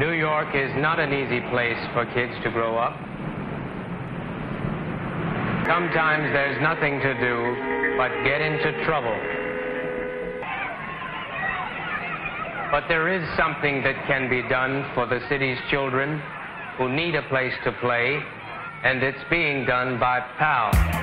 New York is not an easy place for kids to grow up. Sometimes there's nothing to do but get into trouble. But there is something that can be done for the city's children who need a place to play, and it's being done by PAL.